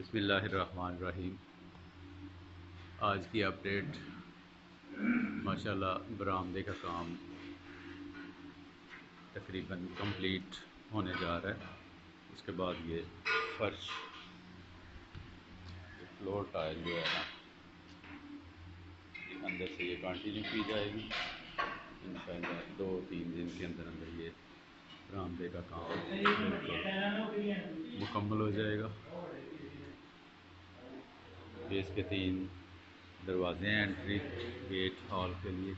بسم اللہ الرحمن الرحیم آج کی اپڈیٹ ماشاءاللہ برآمدے کا کام تقریباً کمپلیٹ ہونے جا رہا ہے اس کے بعد یہ فرش فلور ٹائل جو ہے نا اندر سے یہ کنٹینیو کی جائے گی۔ انشاءاللہ دو تین دن کے اندر اندر یہ برآمدے کا کام مکمل ہو جائے گا۔ بیس کے تین دروازے ہیں انٹری گیٹ ہال کے لیے۔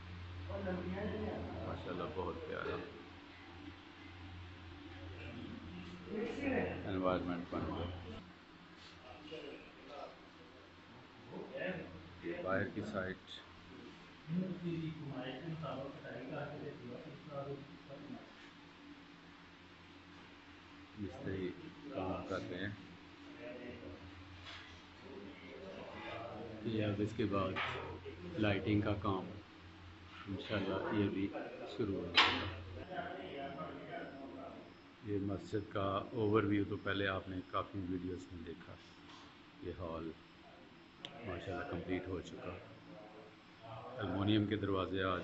ماشاء اللہ بہت پیارا۔ انوائرمنٹ بن گیا۔ باہر کی سائٹ مستری کام کرتے ہیں۔ یہ اب اس کے بعد لائٹنگ کا کام انشاءاللہ یہ بھی شروع ہو جائے گا۔ یہ مسجد کا اوور ویو تو پہلے آپ نے کافی ویڈیوز میں دیکھا۔ یہ ہال ماشاءاللہ کمپلیٹ ہو چکا۔ المونیم کے دروازے آج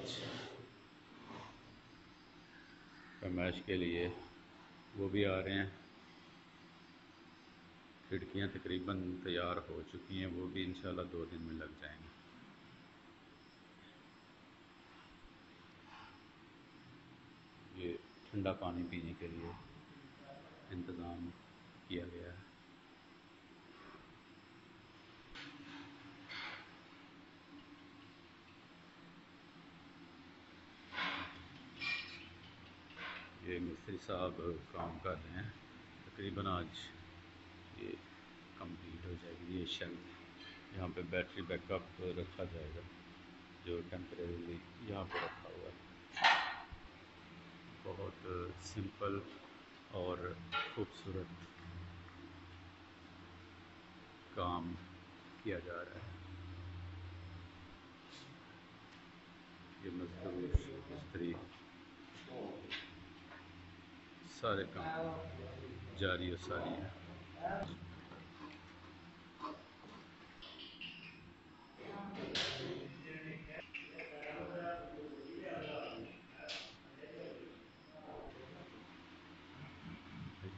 پیمائش کے لیے وہ بھی آ رہے ہیں۔ کھڑکیاں تقریباً تیار ہو چکی ہیں، وہ بھی انشاءاللہ دو دن میں لگ جائیں گے یہ ٹھنڈا پانی پینے کے لیے انتظام کیا گیا ہے۔ یہ مستری صاحب کام کر رہے ہیں، تقریباً آج یہ کمپلیٹ ہو جائے گی، یہ شیلف یہاں پہ بیٹری بیک اپ رکھا جائے گا، جو ٹیمپریریلی یہاں پہ رکھا ہوا ہے۔ بہت سمپل اور خوبصورت کام کیا جا رہا ہے۔ یہ مزدور مستری سارے کام جاری و ساری ہیں۔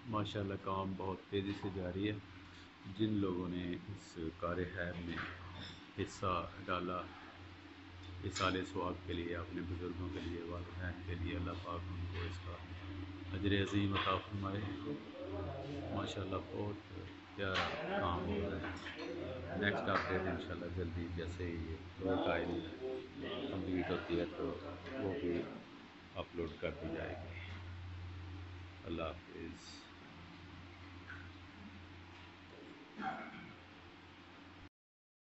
ماشاء اللہ کام بہت تیزی سے جاری ہے۔ جن لوگوں نے اس کار خیر میں حصہ ڈالا اصال ثواب کے لیے، اپنے بزرگوں کے لیے، والدین کے لیے، اللہ پاک ان کو اس کا اجر عظیم عطا فرمائے۔ ماشاء اللہ بہت پیارا کام ہو رہا ہے۔ نیکسٹ اپڈیٹ ان شاء اللہ جلدی، جیسے ہی یہ ٹائل کمپلیٹ ہوتی ہے تو وہ بھی اپلوڈ کر دی جائے گی۔ اللہ حافظ۔